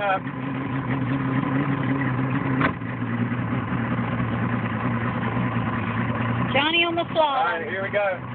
up. Johnny on the fly. All right, here we go.